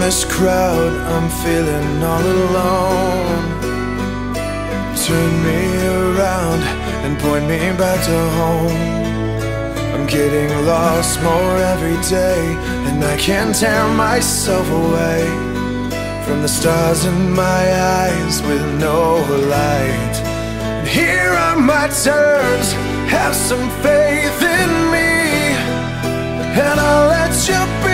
In this crowd, I'm feeling all alone. Turn me around and point me back to home. I'm getting lost more every day, and I can't tear myself away from the stars in my eyes with no light. And here are my turns, have some faith in me, and I'll let you.